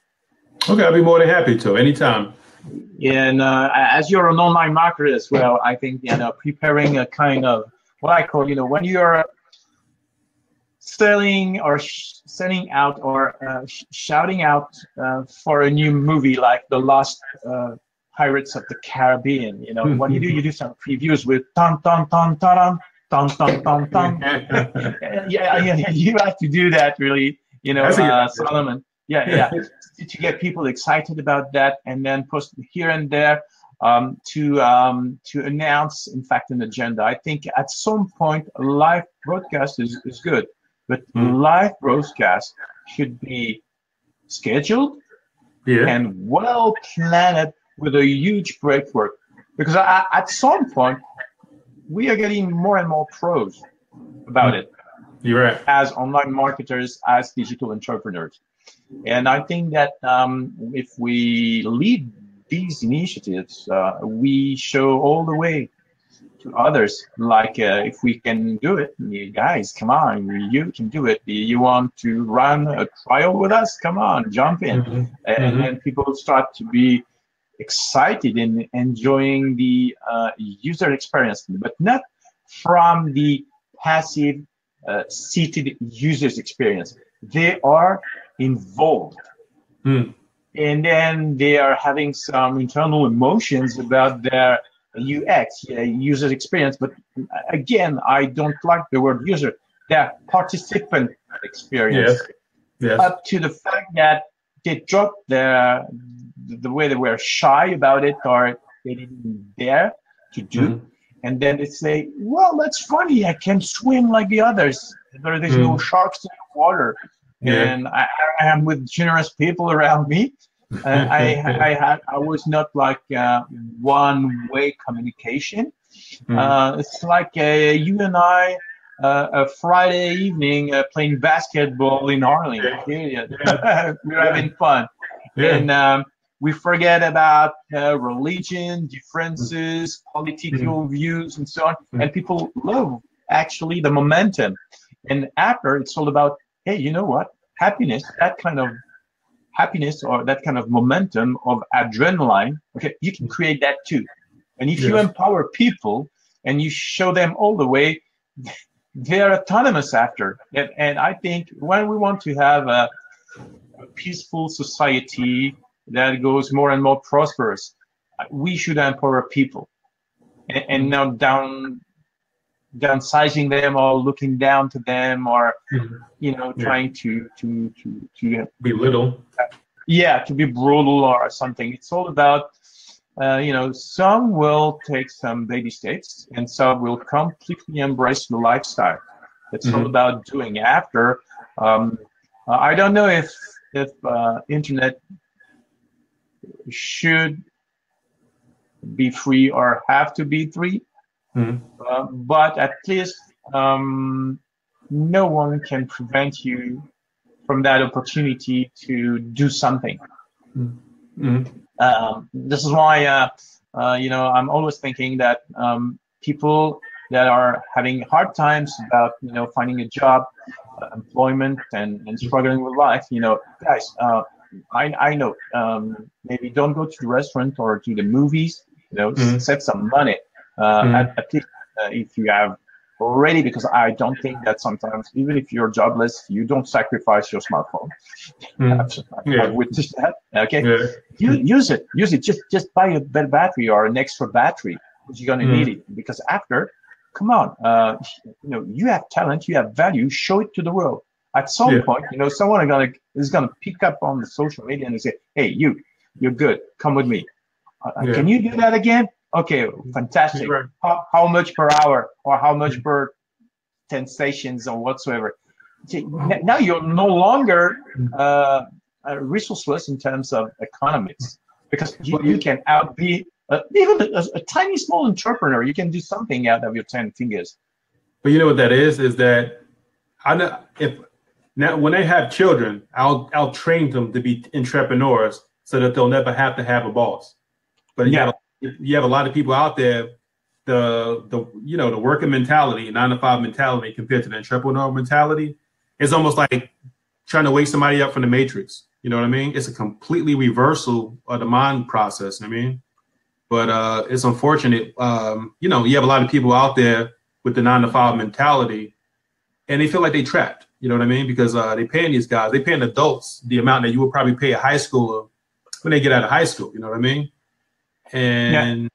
Okay, I'll be more than happy to anytime. And uh, as you're an online marketer as well, I think you know preparing a kind of what I call you know when you're selling or sh- selling out or uh, sh- shouting out uh, for a new movie like the last uh, Pirates of the Caribbean. You know, mm-hmm. what you do, you do some previews with ton ton ton ton ton ton ton ton. yeah, yeah, you have to do that really. You know, uh, Solomon. Yeah, yeah, to get people excited about that, and then post here and there um, to um, to announce, in fact, an agenda. I think at some point, a live broadcast is, is good, but mm. live broadcast should be scheduled yeah. and well planned with a huge breakthrough because I, at some point we are getting more and more pros about it. You're right. As online marketers, as digital entrepreneurs, and I think that um, if we lead these initiatives, uh, we show all the way to others. Like uh, if we can do it, guys, come on, you can do it. You want to run a trial with us? Come on, jump in. Mm-hmm. And mm-hmm. then people start to be excited and enjoying the uh, user experience, but not from the passive uh, seated users experience. They are involved. Mm. And then they are having some internal emotions about their UX, uh, user experience. But again, I don't like the word user. Their participant experience. Yes. Yes. Up to the fact that they drop their the way they were shy about it or they didn't dare to do. Mm-hmm. And then they say, well, that's funny. I can swim like the others. There's mm-hmm. no sharks in the water. Yeah. And I, I, am with generous people around me. Uh, I, I had I was not like uh, one way communication. Mm-hmm. Uh, it's like uh, you and I uh, a Friday evening uh, playing basketball in Arlington. Yeah. Yeah. We're having fun. Yeah. And um, we forget about uh, religion, differences, political mm-hmm. views, and so on. Mm-hmm. And people love actually the momentum. And after, it's all about, hey, you know what? Happiness, that kind of happiness or that kind of momentum of adrenaline, okay, you can create that too. And if yes. you empower people and you show them all the way, they're autonomous after. And, and I think when we want to have a, a peaceful society, that goes more and more prosperous. We should empower people, and, and now down downsizing them or looking down to them or mm-hmm. you know yeah. trying to to to to belittle yeah to be brutal or something it's all about uh, you know some will take some baby steps and some will completely embrace the lifestyle it's mm-hmm. all about doing after um, i don't know if if uh, internet should be free or have to be free. Mm-hmm. Uh, but at least um, no one can prevent you from that opportunity to do something. Mm-hmm. Um, this is why, uh, uh, you know, I'm always thinking that um, people that are having hard times about, you know, finding a job, uh, employment, and, and struggling with life, you know, guys, uh, I, I know um, maybe don't go to the restaurant or to the movies. You know, mm-hmm. save some money. Uh, mm-hmm. at, at, least uh, if you have already, because I don't think that sometimes even if you're jobless, you don't sacrifice your smartphone. Mm-hmm. yeah. witnessed that. Okay, yeah. you, use it. Use it. Just just buy a better battery or an extra battery because you're gonna need mm-hmm. it. Because after, come on, uh, you know, you have talent, you have value. Show it to the world at some yeah. point, you know, someone is gonna is gonna pick up on the social media and say, "Hey, you, you're good. Come with me. Uh, uh yeah. Can you do that again? Okay, fantastic. Right. How, how, much per hour or how much mm-hmm. per ten stations or whatsoever? Now you're no longer uh, resourceless in terms of economics because you, you can outbe uh, even a, a, tiny small entrepreneur. You can do something out of your ten fingers. But you know what that is? Is that I know if now, when they have children, I'll I'll train them to be entrepreneurs so that they'll never have to have a boss. But yeah. you, have, you have a lot of people out there, the the you know the working mentality, nine to five mentality compared to the entrepreneur mentality, is almost like trying to wake somebody up from the matrix. You know what I mean? It's a completely reversal of the mind process. I mean, but uh, it's unfortunate. Um, you know, you have a lot of people out there with the nine to five mentality, and they feel like they trapped. You know what I mean? Because uh, they paying these guys, they're paying adults the amount that you would probably pay a high schooler when they get out of high school. You know what I mean? And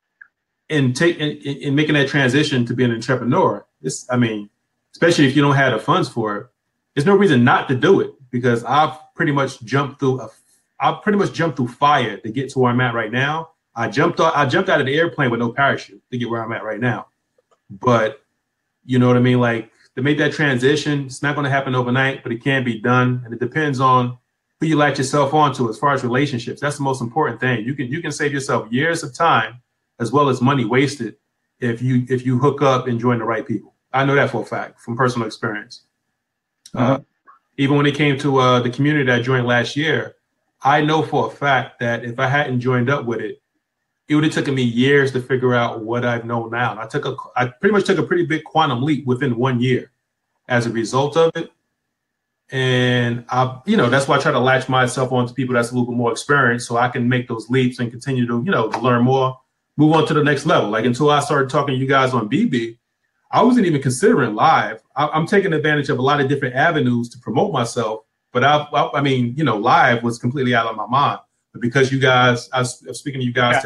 yeah. and take in, in making that transition to being an entrepreneur. This, I mean, especially if you don't have the funds for it, there's no reason not to do it because I've pretty much jumped through a, I've pretty much jumped through fire to get to where I'm at right now. I jumped out, I jumped out of the airplane with no parachute to get where I'm at right now. But you know what I mean? Like to make that transition, it's not going to happen overnight, but it can be done. And it depends on who you latch yourself onto as far as relationships. That's the most important thing. You can you can save yourself years of time as well as money wasted if you if you hook up and join the right people. I know that for a fact from personal experience. Uh-huh. Uh, even when it came to uh, the community that I joined last year, I know for a fact that if I hadn't joined up with it, it would have taken me years to figure out what I've known now. I took a, I pretty much took a pretty big quantum leap within one year as a result of it. And I, you know, that's why I try to latch myself onto people that's a little bit more experienced, so I can make those leaps and continue to, you know, learn more, move on to the next level. Like until I started talking to you guys on beBee, I wasn't even considering live. I, am taking advantage of a lot of different avenues to promote myself, but I, I, I mean, you know, live was completely out of my mind. But because you guys, I was speaking to you guys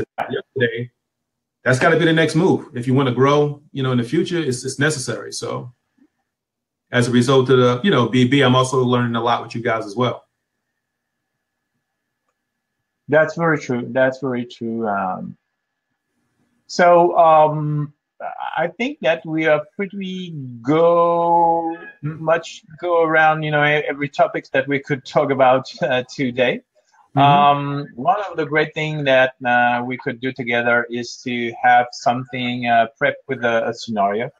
today, that's got to be the next move. If you want to grow, you know, in the future, it's, it's necessary. So as a result of the, you know, beBee, I'm also learning a lot with you guys as well. That's very true. That's very true. Um, so um, I think that we are pretty go much go around, you know, every topics that we could talk about uh, today. Mm-hmm. Um, one of the great things that uh, we could do together is to have something uh, prep with a, a scenario.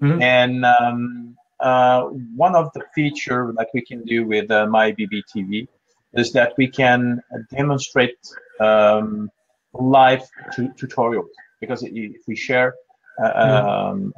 Mm-hmm. And um, uh, one of the feature that we can do with uh, MyBB TV is that we can demonstrate um, live t- tutorials because if we share uh, mm-hmm. um,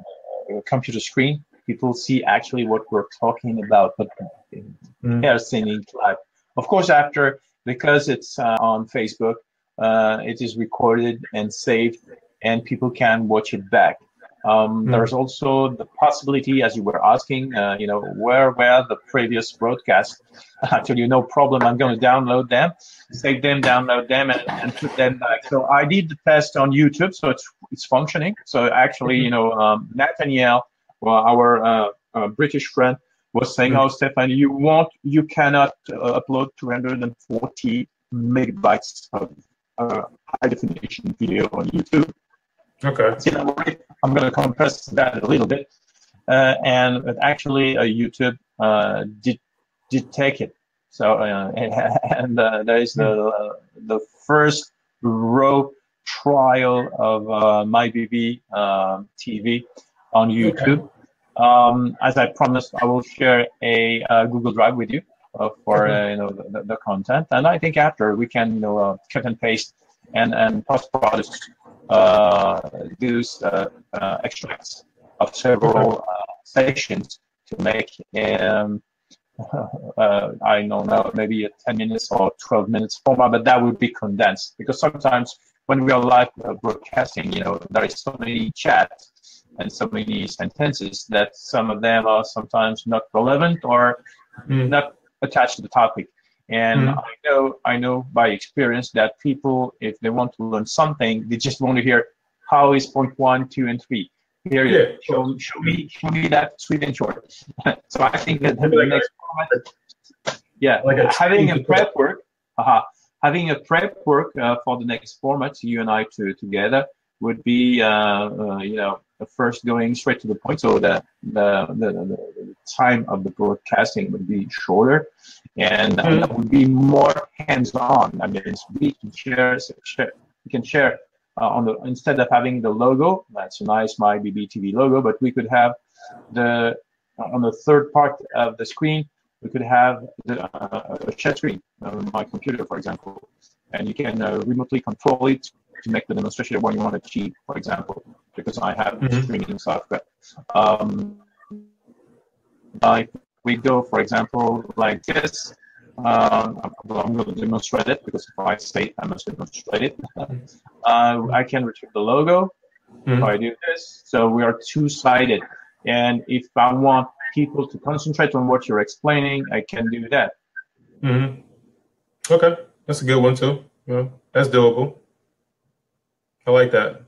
a computer screen, people see actually what we're talking about, but mm-hmm. they're seeing live. Of course, after because it's uh, on Facebook, uh, it is recorded and saved, and people can watch it back. Um, mm. There's also the possibility, as you were asking, uh, you know, where were the previous broadcasts? Actually, no problem. I'm going to download them, save them, download them, and, and, put them back. So I did the test on YouTube, so it's it's functioning. So actually, mm-hmm. you know, um, Nathaniel, well, our uh, uh, British friend, was saying, mm-hmm. "Oh, Stefan, you want, you cannot uh, upload 240 megabytes of uh, high definition video on YouTube." Okay. You know, I'm going to compress that a little bit, uh, and actually, uh, YouTube uh, did did take it. So, uh, and uh, there is the the first raw trial of MyBB TV on YouTube. Okay. Um, as I promised, I will share a Google Drive with you for okay. you know the, the, content, and I think after we can you know cut and paste and and post produce uh, use uh, uh, extracts of several sections to make um, uh, I don't know, maybe a 10 minutes or 12 minutes format, but that would be condensed. Because sometimes when we are live broadcasting, you know, there is so many chats and so many sentences that some of them are sometimes not relevant or mm. not attached to the topic. And mm-hmm. I know, I know by experience that people, if they want to learn something, they just want to hear how is point one, two, and three. Here, yeah. show, show me, show me that sweet and short. so I think that the like next format, yeah, like a having a prep work, uh-huh, having a prep work uh, for the next format, you and I to together would be, uh, uh, you know, first going straight to the point, so that the, the, the time of the broadcasting would be shorter, and mm-hmm. that would be more hands-on. I mean, we can share, share we can share uh, on the instead of having the logo. That's a nice MyBB TV logo, but we could have the on the third part of the screen. We could have the, uh, a chat screen on my computer, for example, and you can uh, remotely control it to make the demonstration of what you want to achieve, for example, because I have mm-hmm. streaming software. Um, like we go, for example, like this. Um, I'm going to demonstrate it because if I say I must demonstrate it. uh, I can retrieve the logo mm-hmm. if I do this. So we are two-sided. And if I want people to concentrate on what you're explaining, I can do that. Mm-hmm. Okay, that's a good one too. Yeah, that's doable. I like that.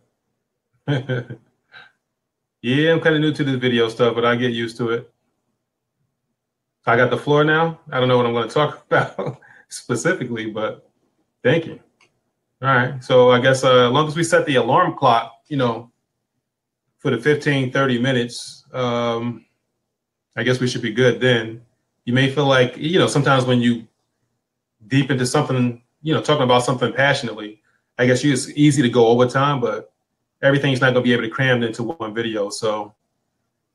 yeah, I'm kind of new to this video stuff, but I get used to it. I got the floor now. I don't know what I'm going to talk about specifically, but thank you. All right. So I guess uh, as long as we set the alarm clock, you know, for the 15, 30 minutes, um, I guess we should be good then. You may feel like, you know, sometimes when you deep into something, you know, talking about something passionately, I guess you, it's easy to go over time, but everything's not going to be able to cram into one video. So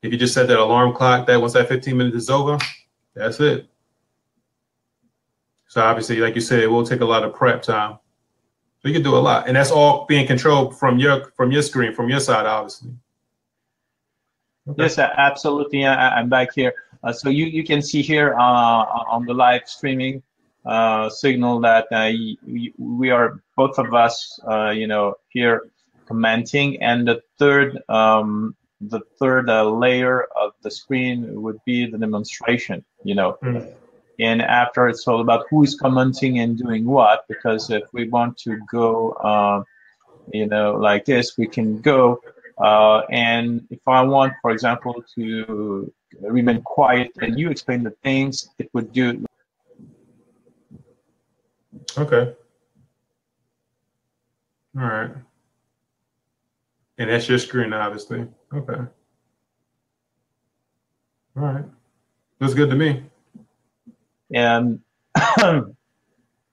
if you just set that alarm clock that once that 15 minutes is over, that's it. So obviously, like you said, it will take a lot of prep time. We can do a lot, and that's all being controlled from your from your screen, from your side, obviously. Okay. Yes, absolutely. I, am back here. Uh, so you, you can see here uh, on the live streaming signal that uh, we are both of us, uh, you know, here commenting, and the third um, the third uh, layer of the screen would be the demonstration. You know, mm. and after it's all about who is commenting and doing what. Because if we want to go, you know, like this, we can go uh, and if I want, for example, to remain quiet and you explain the things, it would do. Okay. All right. And that's your screen, obviously. Okay. All right. That's good to me. And and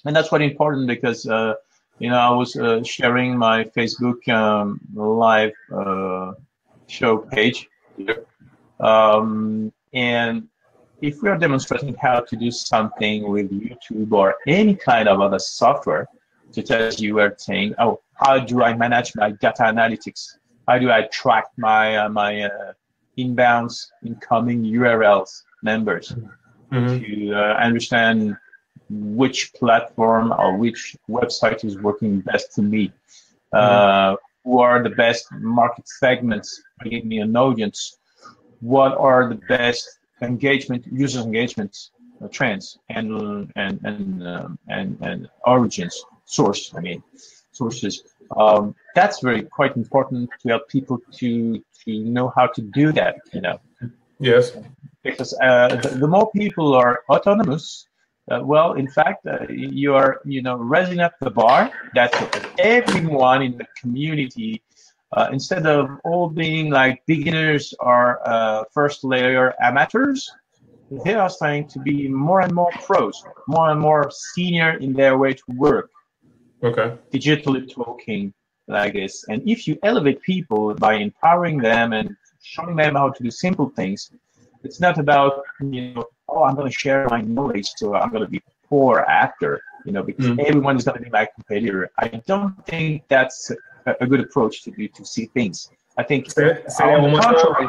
that's quite important because uh, you know, I was uh, sharing my Facebook um, live uh, show page. Um, and if we are demonstrating how to do something with YouTube or any kind of other software, such as you were saying, oh, how do I manage my data analytics? How do I track my uh, my uh, inbounds, incoming URLs members mm-hmm. to uh, understand which platform or which website is working best to me. Uh, who are the best market segments giving me an audience? What are the best engagement, user engagement uh, trends and and and um, and and origins, source. I mean, sources. Um, that's very quite important to help people to to know how to do that. You know. Yes. Because uh, the, the more people are autonomous, uh, well, in fact, uh, you are, you know, raising up the bar That's everyone in the community, uh, instead of all being like beginners or uh, first layer amateurs, they are starting to be more and more pros, more and more senior in their way to work. Okay. Digitally talking like this. And if you elevate people by empowering them and showing them how to do simple things, it's not about, you know, oh, I'm going to share my knowledge, so I'm going to be poor after, you know, because mm-hmm. everyone is going to be my competitor. I don't think that's a, good approach to do, to see things. I think say, say on, the contrary,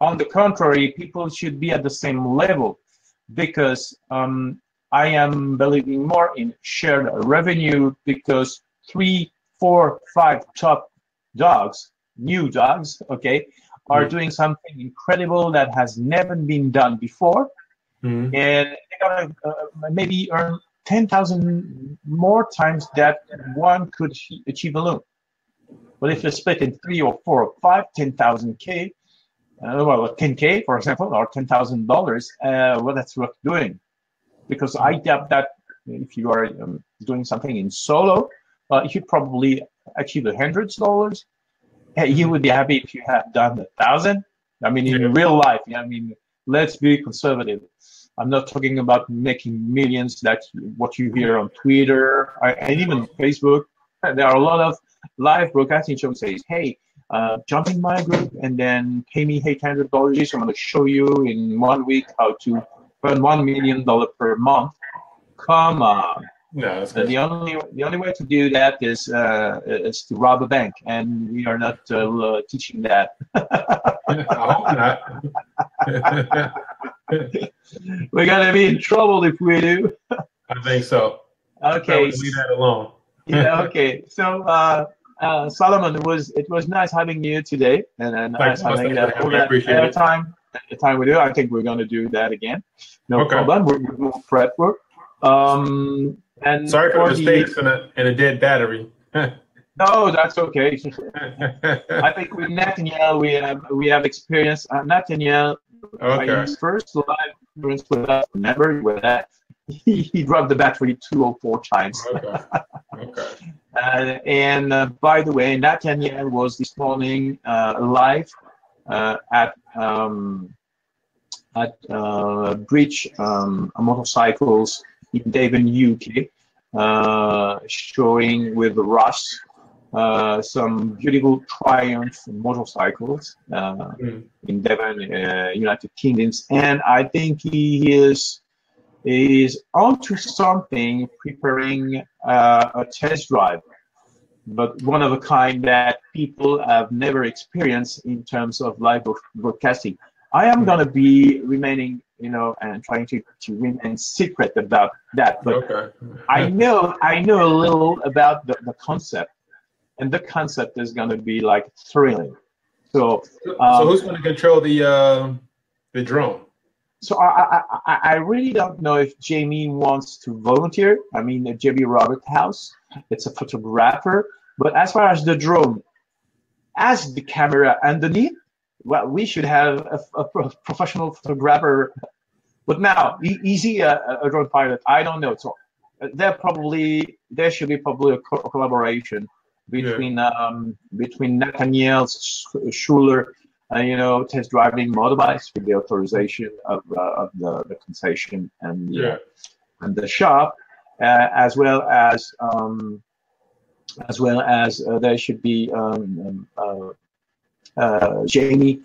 on the contrary, people should be at the same level because um, I am believing more in shared revenue because three, four, five top dogs, new dogs, okay, are mm. doing something incredible that has never been done before mm-hmm. and they're gonna uh, maybe earn ten thousand more times that one could achieve alone. But if you split in three or four or five, ten thousand k, uh, well, ten k for example, or ten thousand uh, dollars, well, that's worth doing, because I doubt that if you are um, doing something in solo, uh, you probably achieve a hundred dollars. You would be happy if you have done a thousand. I mean, in real life, I mean, let's be conservative. I'm not talking about making millions. That's what you hear on Twitter and even Facebook. There are a lot of live broadcasting shows says, "Hey, uh, jump in my group and then pay me eight hundred dollars. I'm going to show you in one week how to earn one million dollar per month." Come on. No, the only the only way to do that is uh, is to rob a bank, and we are not uh, teaching that. I hope not. We're gonna be in trouble if we do. I think so. Okay. Leave that alone. Yeah. Okay. So, uh, uh, Solomon, it was it was nice having you today, and, and nice having that, all that time. The time we do, I think we're gonna do that again. No okay. problem. We're, we're prep work. Um, and sorry for the mistakes and a, and a dead battery. no, that's okay. I think with Nathaniel, we have we have experience. Uh, Nathaniel Okay. His first live experience with us, remember with that, he, he dropped the battery two or four times. Okay. okay. uh, and uh, by the way, Nathaniel was this morning uh, live uh, at um, at uh, Bridge um, Motorcycles in Devon, UK, uh, showing with Ross uh, some beautiful Triumph motorcycles uh, mm. in Devon, uh, United Kingdoms, and I think he is is onto something, preparing uh, a test drive but one of a kind that people have never experienced in terms of live broadcasting. I am going to be remaining, you know, and trying to, to remain secret about that. But okay. I know I know a little about the, the concept, and the concept is going to be like thrilling. So, um, so who's going to control the uh, the drone? So I, I I really don't know if Jamie wants to volunteer. I mean, uh, Jamie Robert House, it's a photographer. But as far as the drone, as the camera underneath, well, we should have a, a professional photographer. But now, easy a, a, drone pilot, I don't know. So uh, there probably there should be probably a, co collaboration between yeah. um, between Nathaniel Schuler, uh, you know, test driving motorbikes with the authorization of, uh, of the, the concession and the, yeah. and the shop, uh, as well as um, as well as uh, there should be um, um uh, uh, Jamie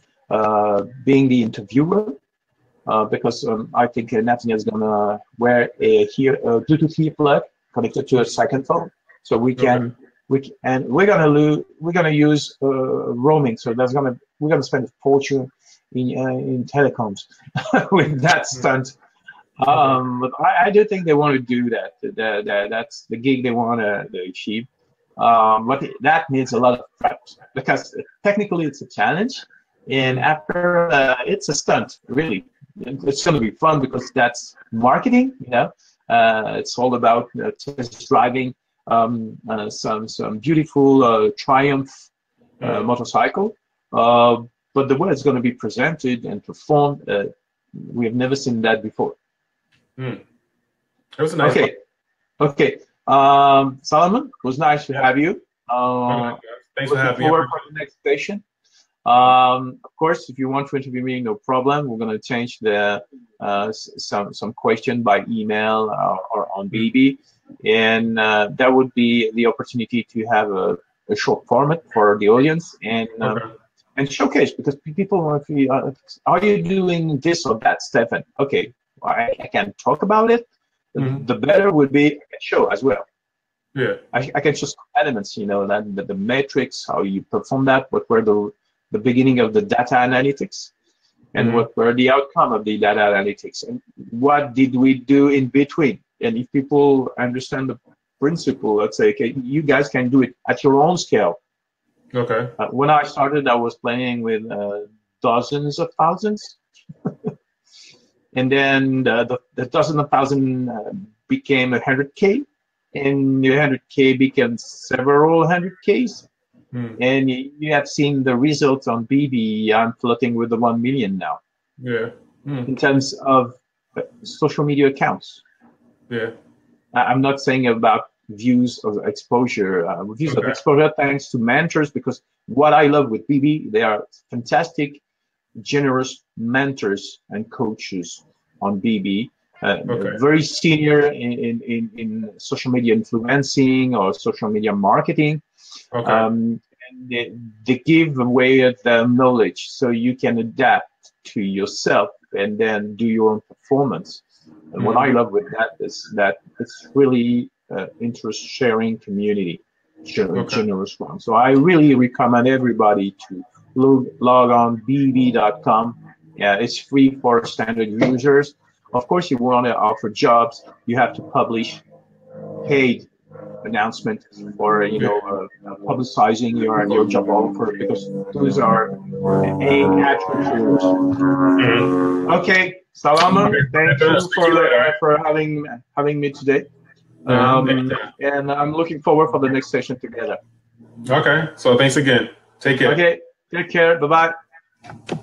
being the interviewer. because um, I think Nathaniel is gonna wear a, here, a Bluetooth earplug connected to a second phone, so we can okay. we and we're gonna lo- we're gonna use roaming. So that's gonna we're gonna spend a fortune in in telecoms with that mm-hmm. stunt. Um, but I, I, do think they want to do that. that, that that's the gig they want to achieve. Um, but that needs a lot of prep because technically it's a challenge, and after uh, it's a stunt. Really, it's going to be fun because that's marketing. You know, uh, it's all about uh, test driving um, uh, some some beautiful uh, Triumph uh, but the way it's going to be presented and performed, we have never seen that before. Mm. It was a nice. Okay. One. Okay. Um, Solomon, it was nice to have you. Uh, Thanks for having me. Forward for the next station. Um, of course, if you want to interview me, no problem. We're going to change the uh, some some question by email or, or on beBee, and uh, that would be the opportunity to have a, a short format for the audience and um, okay. And showcase because people want to. Uh, are you doing this or that, Stefan? Okay, I, I can talk about it, mm-hmm. the better would be I can show as well. Yeah, I, I can show some elements, you know, that the, the matrix, how you perform that, what were the the beginning of the data analytics, and mm-hmm. what were the outcome of the data analytics, and what did we do in between. And if people understand the principle, let's say, okay, you guys can do it at your own scale. Okay. Uh, when I started, I was playing with uh, dozens of thousands. and then the, the, the dozen of thousand uh, became a hundred k, and the hundred k became several hundred k's, hmm. and you, you, have seen the results on beBee. I'm floating with the one million now. Yeah. Hmm. In terms of uh, social media accounts. Yeah. I'm not saying about views of exposure, uh, views okay. of exposure thanks to mentors because what I love with beBee, they are fantastic generous mentors and coaches on beBee. Uh, okay. Very senior in, in, in, social media influencing or social media marketing. Okay. Um, and they, they give away the knowledge so you can adapt to yourself and then do your own performance. And what I mm-hmm. love with that is that it's really uh, interest sharing community, okay. generous one. So I really recommend everybody to log, log on beBee.com. Yeah, it's free for standard users. Of course, you want to offer jobs, you have to publish paid announcement or you know uh, publicizing your your job offer because those are a attributes. Mm-hmm. Okay, Salama, thank you for uh, for having having me today. Um, and I'm looking forward for the next session together. Okay, so thanks again. Take care. Okay. Take care. Bye bye.